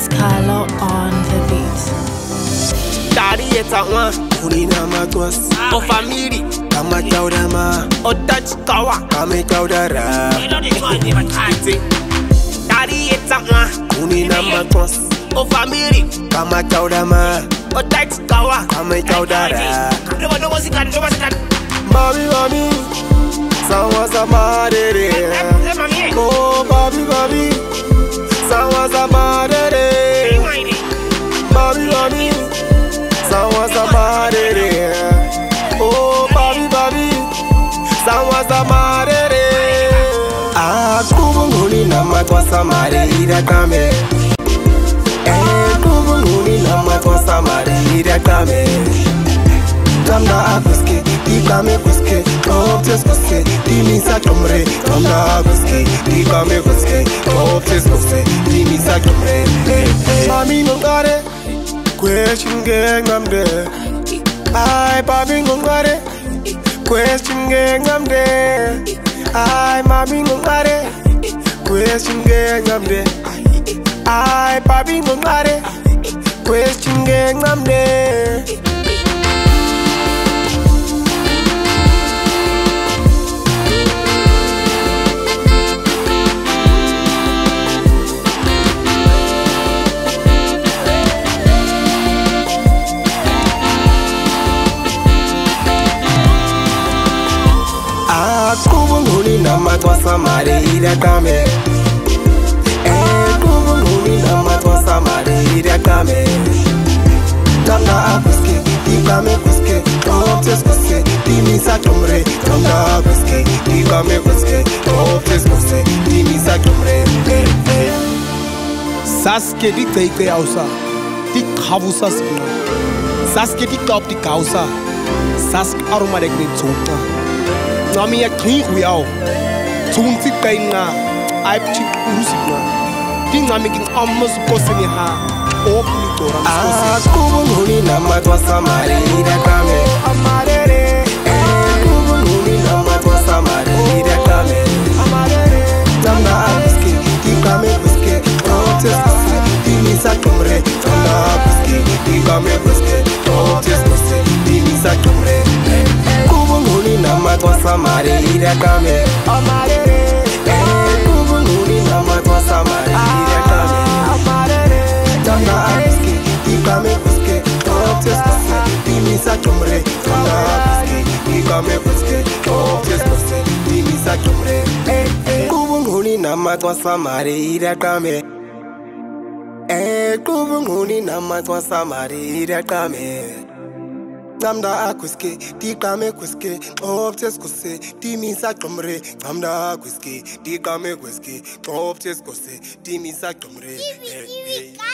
It's Kallo on the beat. Daddy eta nwa Unina matwas O family. Kama chaudama O touch kawa. Kame chaudara Ite Daddy eta nwa Unina matwas O family. Kama chaudama O touch kawa. Kame chaudara Nobody knows it can Nobody can Mami mami. Sawa samarere na matwa samare ida kame Eh kubunguni na matwa samare ida kame Tamna akuske Dikame kuske Koptes kuske Mami Question gang namde Ay papi ngongare Question gang namde Ay mami ngongare Question gang namde Ay papi ngongare Question gang namde akuvungulina matwasamarira kame ekuvungulina matwasamarira kame tonga akuske ikame kuske toptes kuske timisa tomre tonga akuske ikame kuske toptes kuske timisa tomre saske dicece ausa dikgabusa seno saske ditlop dikausa sask aroma dekne tsotsa nami iyachingwa uyawo thunsi iqenqa ayiphi uzima kingami kingama zikose ngeha obulicora akubu nguni namatwa samarira kwame de ire kame Ọmọ rere Ee kubu nuri ọmọ tó sọmọ rẹ ire kame Ọmọ rere Tọ́nà àbísí ìgbà mi kùsùkè Tó tí ó sọ̀sẹ̀ bí mi sàtúmùrè Tọ́nà àbísí ìgbà mi kùsùkè Tó tí ó sọ̀sẹ̀ bí mi sàtúmùrè Kubu nuri ọmọ tó sọmọ rẹ ire kame Ee kubu nuri ọmọ tó sọmọ rẹ ire kame optes kuse, dimisa chomre. Ngamda akuske, dikame kuske, optes kuse, dimisa chomre. Eh, eh.